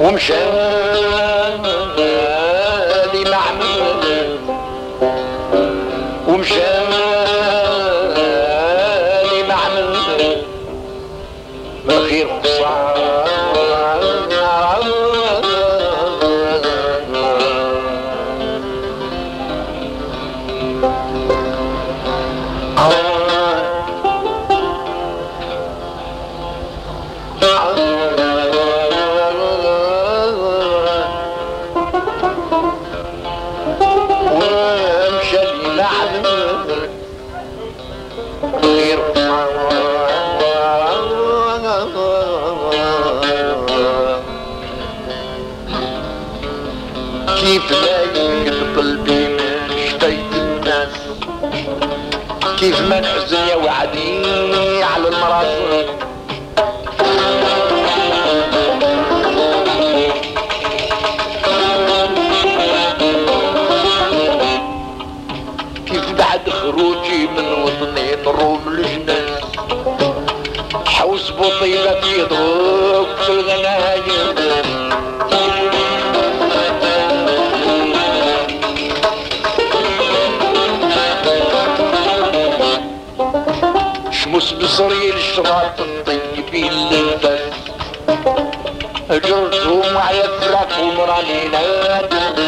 umşe. شمس بصري الشراط الطيبين للبلد. أجرتهم على الفراق ومراني نادم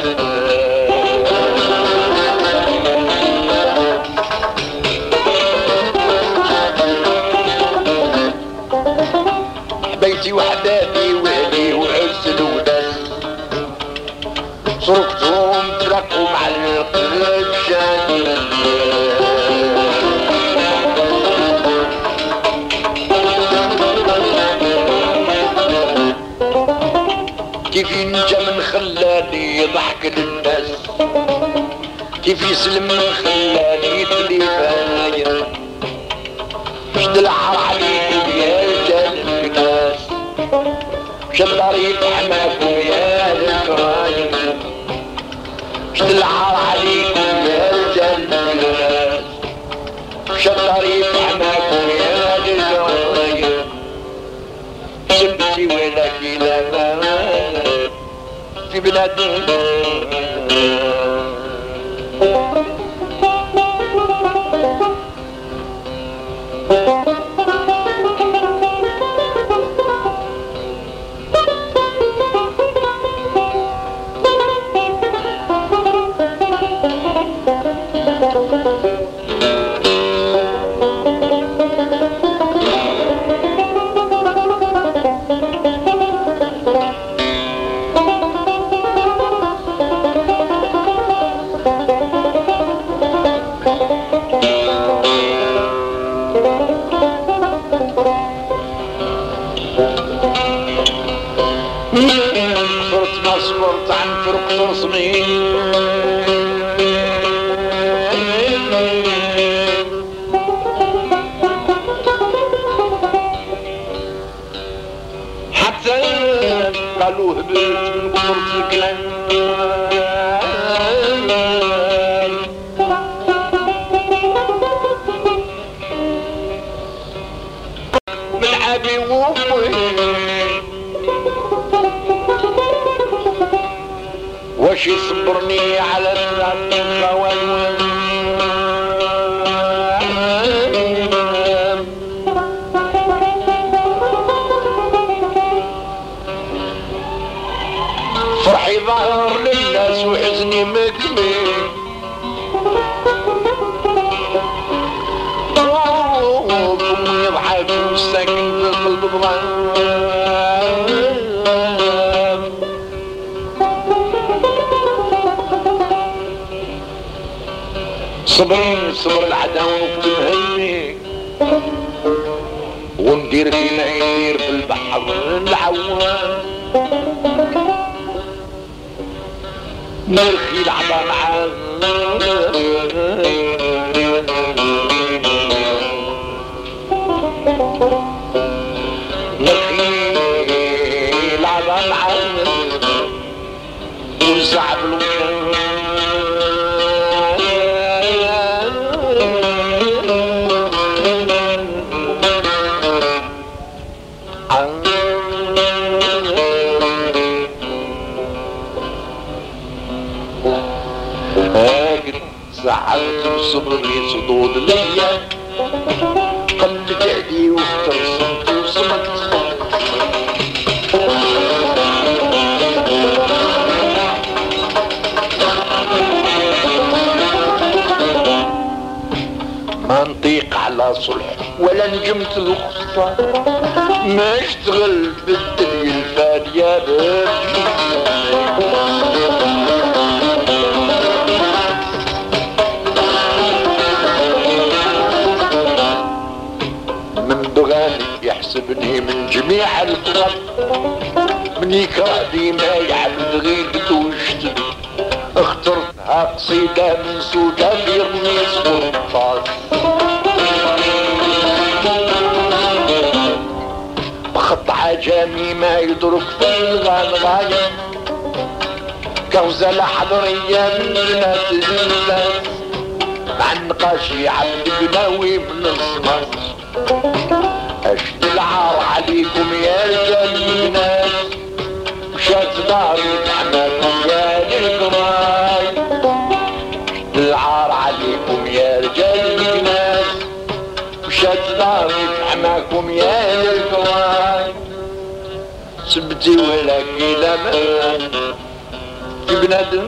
كيف ينجم من خلاني ضحك للناس؟ كيف يسلم من خلاني bile değil Thank you. صبر صبر العداوة وقت الهمي وندير في العير في البحر العوام. نرخي العبا معانا زعلت بصبري صدود ليا قلت علي وافترست وصمت. ما نطيق على صلح ولا نجمت الخصة ما اشتغل بالدنيا الفانية من جميع القرب من يكره ديما يعبد غيبته ويشتد اخترتها قصيدة من سودة في رميس قرطاس خط عجمي ما يدرك في الغنغاية كوزة حضرية من الناس مع النقاشي عبد بناوي من الصمت العار عليكم يا رجال الناس مشات داري نعمكم يا الكراي العار عليكم يا رجال الناس مشات داري نعمكم يا الكراي سبتي ولا كيلا في بنادم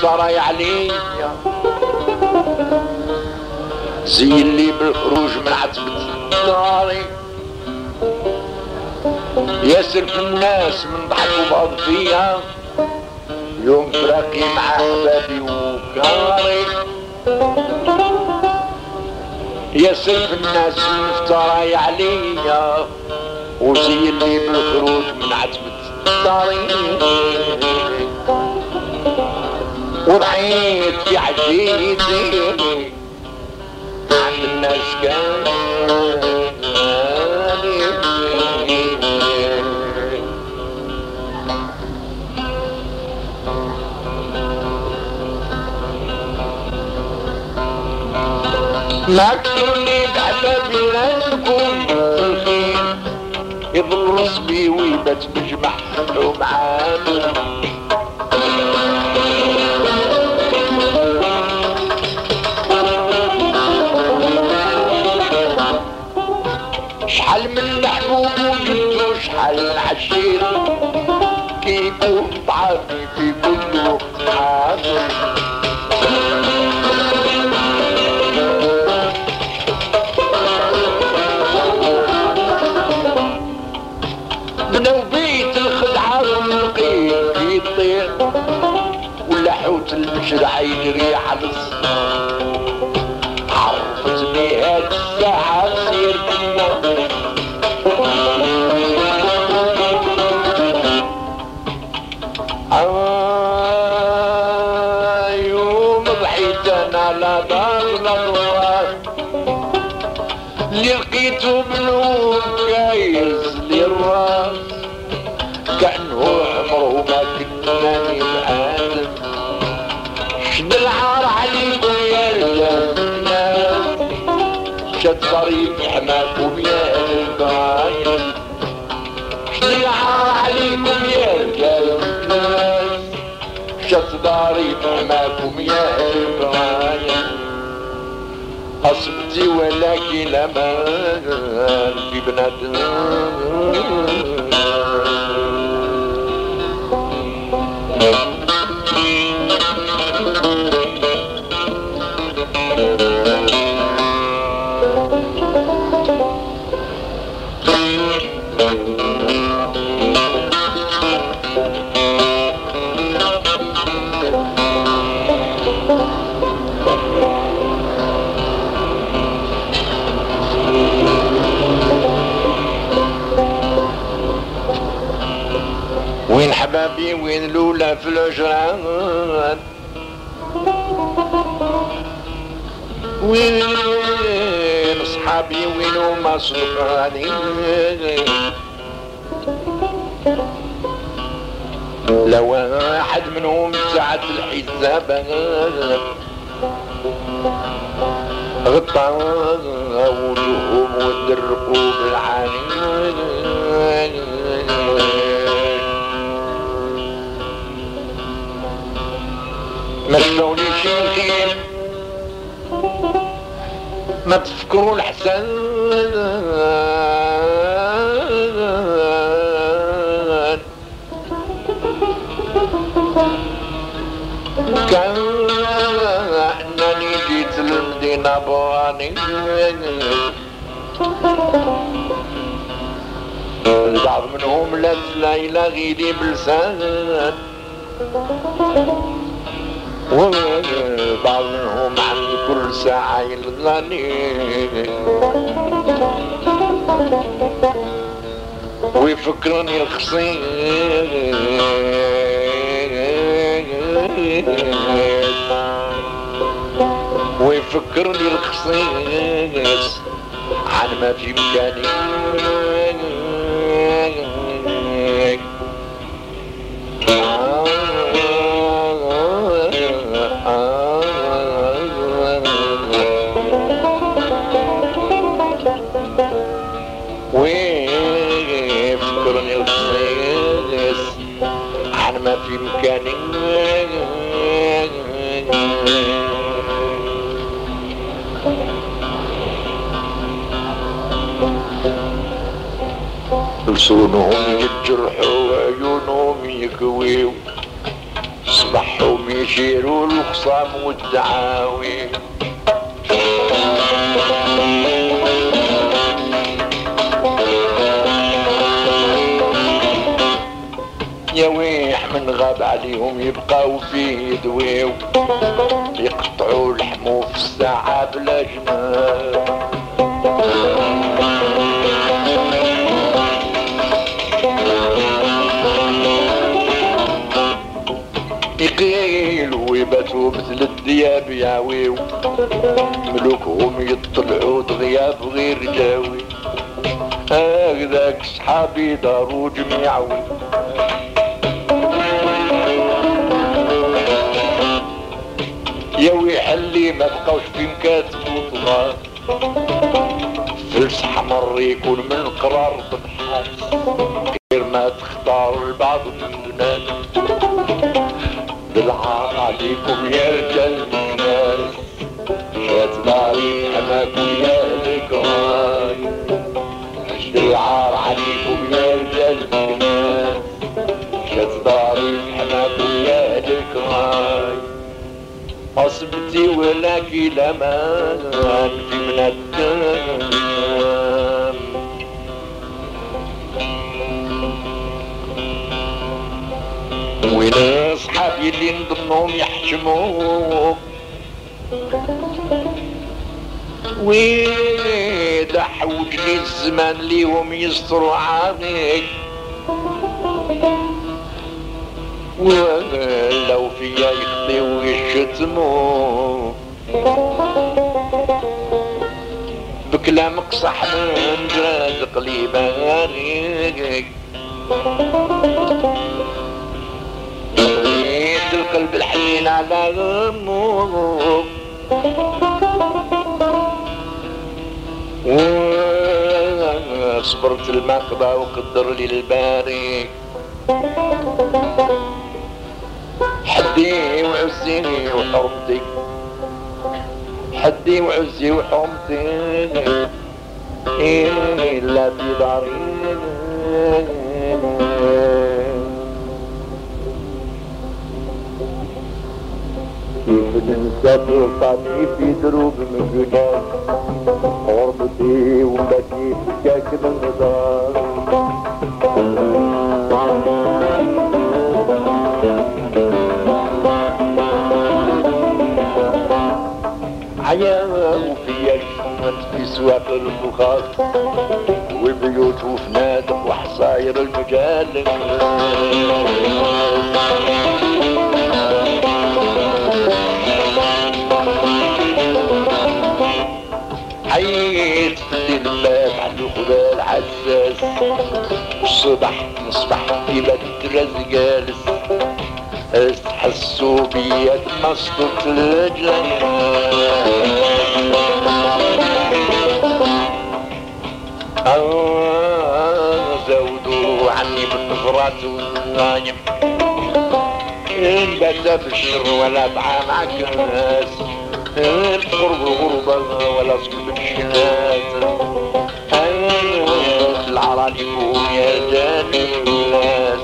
نفتري عليا زي اللي بالخروج من عتبة داري يسرف الناس من ضحكوا بعض فيا يوم فراقي مع أحبابي وكاري. يسرف الناس من افتراي عليا. وزي اللي بالخروج من عتبة داري وضحيت في عجيتي عن الناس كان مكتوني بحبابي لكم يظل رسبي ويبت بجمع ومعامل الخدعة والنقير في الطير ولا حوت المشرع يجري على الصنار بنور كايز للراس كأنه عمره ما كنا نتعلم شد العار عليكم يا الناس شد ظريف حماكم يا القايم شنيع عليكم يا رجال شد ظريف حماكم يا القايم أصبتي ولكن أمان في بنادم وين حبابي وين لولا في الجران وين صحابي وين هما صدقاني لو واحد منهم ساعة الحساب غطى وجوههم ودرقوا بالعاني مشلوني شيخين ما تفكروا الحسن. كان أنني جيت للمدينة بواني. البعض منهم لا ليلة غيري بلسان. وبعض منهم عن كل ساعة يلغاني ويفكرني الخصيص ويفكرني الخصيص عن ما في مكاني. ما في مكاني لسونهم يجرحوا وعيونهم يكويو صبحهم يشيروا الخصام والدعاوي يا من غاب عليهم يبقاو فيه يدويو يقطعوا لحمو في الساعة بلا مثل الدياب يعويو ملوكهم يطلعوا غياب غير جاوي. هكذاك صحابي داروا جميعوي يا ويحلي ما بقاوش في مكاتب وطلال فلس حمر يكون من قرار بنحاس غير ما تختار البعض من بنات بالعار عليكم يا رجال الناس. شات داري حماكم يا الكراي عشت أصبتي ولكن لمان في من الدم وين اصحابي اللي نظنهم يحشموك وين حوج لي الزمان ليهم يستروا عليك. ولو فيا يخطي ويشتموا بكلام قصح من جراد قليباني القلب الحنين على غموم صبرت المقضى وقدر لي الباري. حدي وعزي وحرمتي حدي وعزي وحرمتي إلا في داري كيف نسافر طاني في دروب مجنون غربتي ومبكي كاك الغدار الشمس في سواق البخار وبيوت وفنادق وحصاير المجال حيت في الباب عند الخبال حساس الصبح نصبح في بدر جالس تحسوا بيا مسطوط الجنان زودوا عني بالنظرات والنايم بدا بالشر ولا دعا معك الناس. القرب الغربة ولا صلب الشنات العراني يا جاني الناس.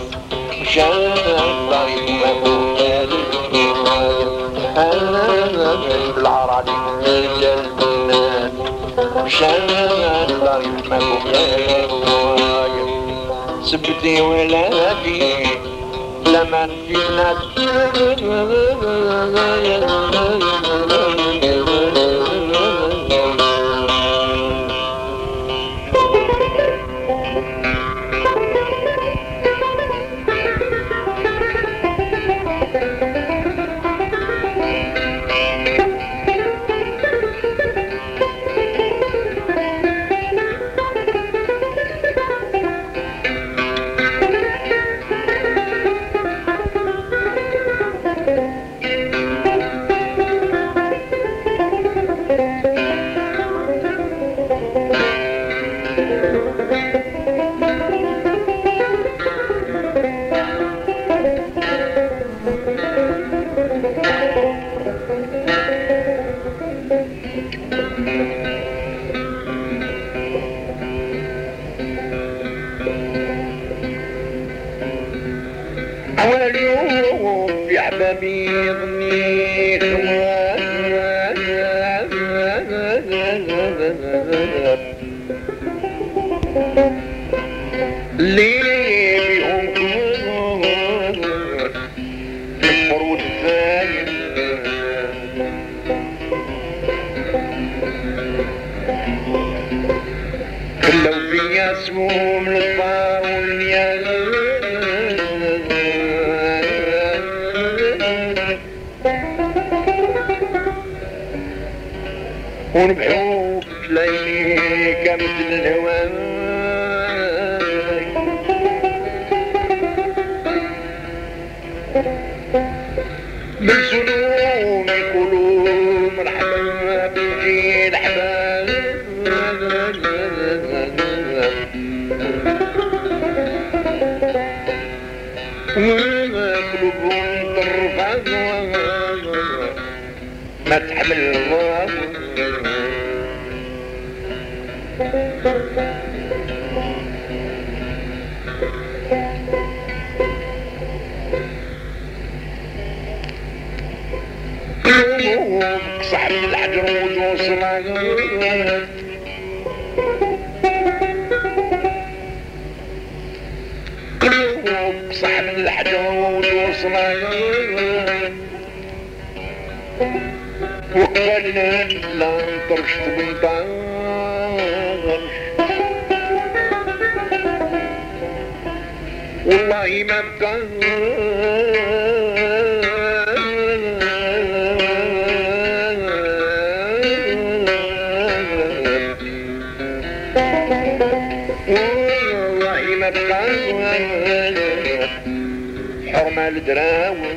مشان الطريق مكون العراني يا الناس مشان الطريق مكون سبتي ولا في لمن في واليوم كلوا فيا سموم للطار والنيال ونبحوك تلاقيني كمثل الهوى صاحب الحجر وتوصل قلوبهم صاحب الحجر وقالنا لا نطرش بنطرش والله ما ما حرمة الدراوي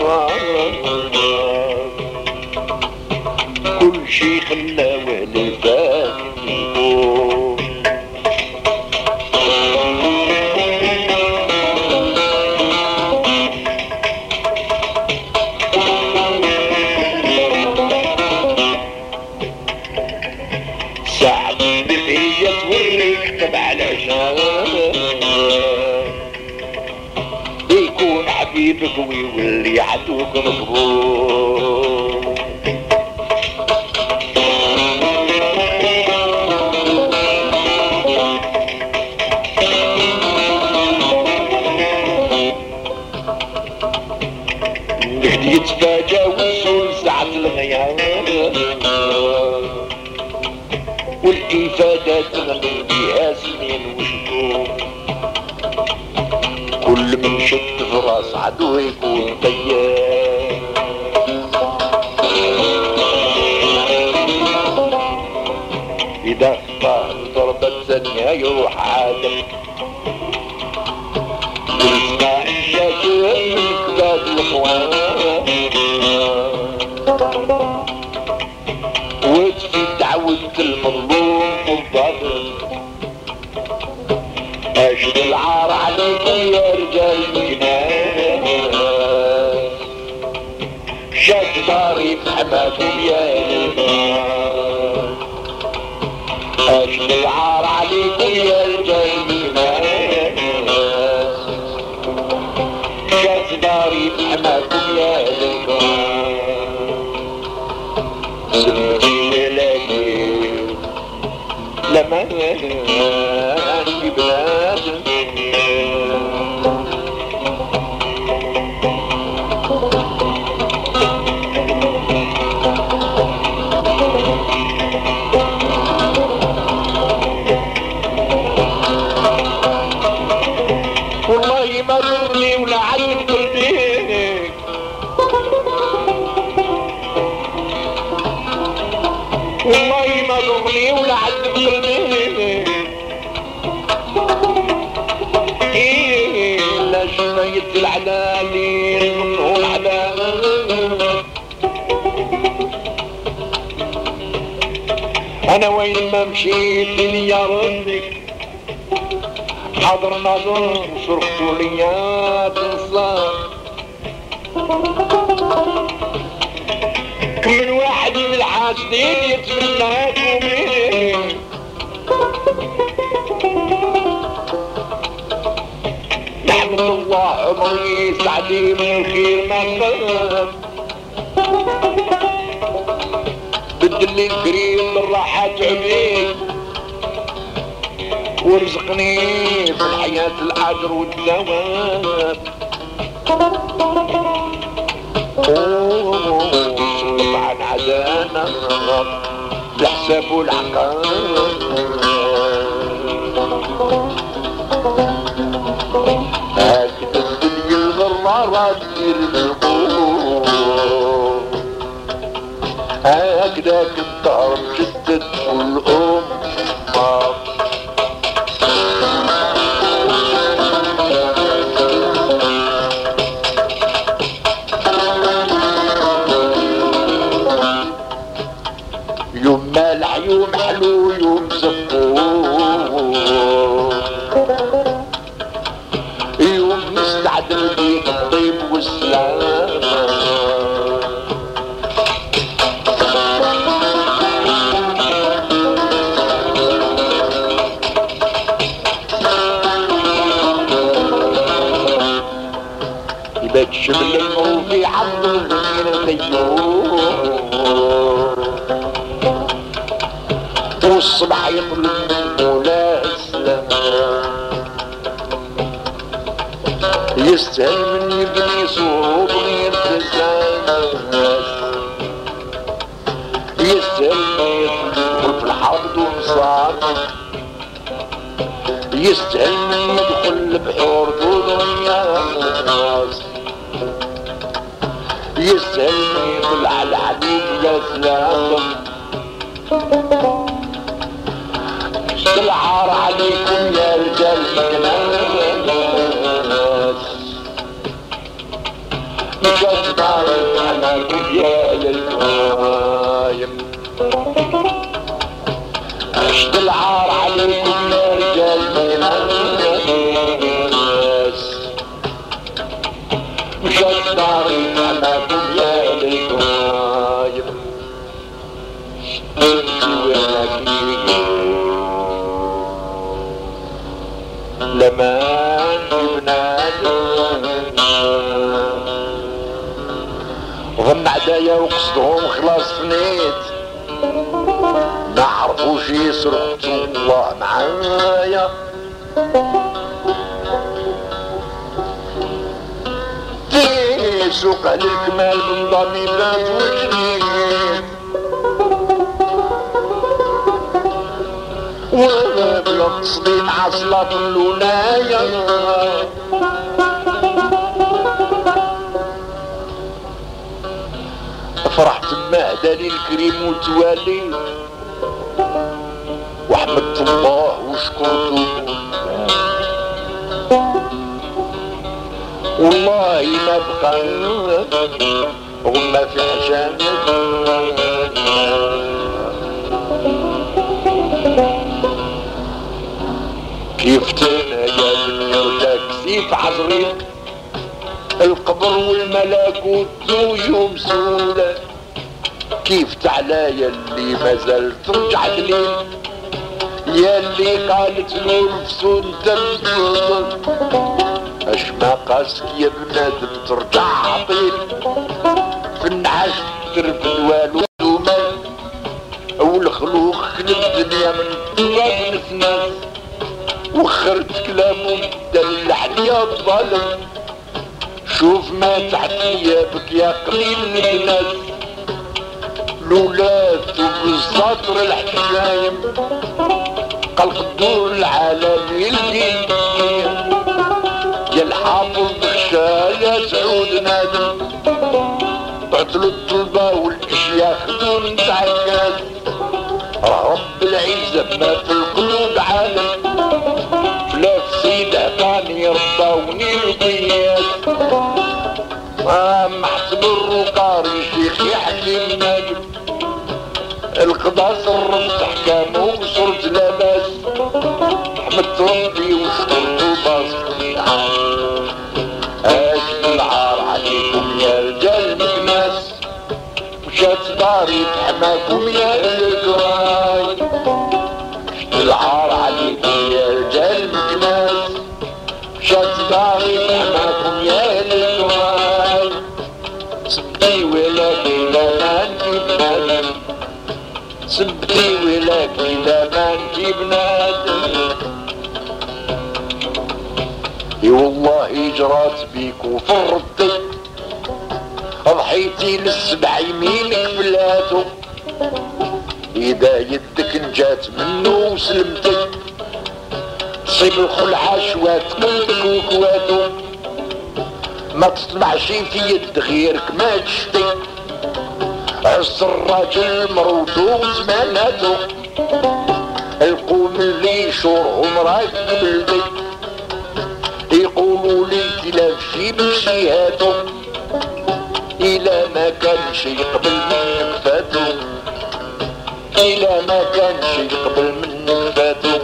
bağlar عدوك يتفاجأ وصول ساعة الغياب. والإفادة تغني بها سنين كل من شد في راس عدو يكون. بحماكم منه العلال أنا وين ما مشيت يا ربي حضر نظر صرختوا ليا تنصار كم من واحد من الحاسدين يتمناكم الله عمري سعدي من الخير ما قام بدل الكريم بالراحة عبيد وارزقني في الحياة الأجر والدوام. عن عدانا الحساب والعقاب هكذا الدار مجدد والأم يوم يبقى الشبل المروفي عبد الغنين الخيور والصبح يطلب مولا السلام يستاهل من يبني صوب يستاهل ما يدخل في الحرب دون صار يستاهل من يدخل البحور الحديد يا سلام العار عليكم يا رجال الناس دارت عناكم يا للكوايم عشت العار عليكم يا رجال الناس مشات دارت عناكم عدايا وقصدهم خلاص فنيت ما عرفوش يسرقوا الله معايا. سوق الكمال من ضميرات وجنين وبالقصدي مع صلاة الولاية. فرحت بمهدني الكريم وتوالي وحمدت الله وشكرته. والله ما بقى وما في عشان. كيف تنايا من كيف عزريق القبر والملكوت يوم سولة كيف تعلايا اللي ما زال ترجع لي يا اللي قالت له الفسون تنزل اش ما قاسك يا بنادم ترجع عطيل في النعاس ترفد والو والخلوق الدنيا من تراب نسناس وخرت كلامه دلعني يا الظالم شوف ما تحت ثيابك يا قليل من الناس. لولاد بالسطر الحكايم قلق الدور العالم يلقي يا الحافظ بخشى يا سعود نادم قتلوا الطلبة والاشياخ دون تعكاز رب العزة ما في القضاء صرفت احكامه وصرت لاباس حمدت ربي وشكرت وباصر اجد العار عليكم يا رجال مكناس مشات داري بحماكم يا سبتي ولكن لا انت بنادم اي والله جرات بيك وفرطت ضحيتي للسبع يمينك فلاتو إذا يدك نجات منه وسلمتك تصيب الخلعة شوات قلبك وكواتو. ما تطمعش في يد غيرك ما تشتي. عز الراجل مرودو وزماناتو القوم اللي شورهم راك قبلتك يقولوا لي تلاف شي بشي هاتو إلا ما كان شي قبل منك فاتو. إلا ما كان شي قبل منك فاتو.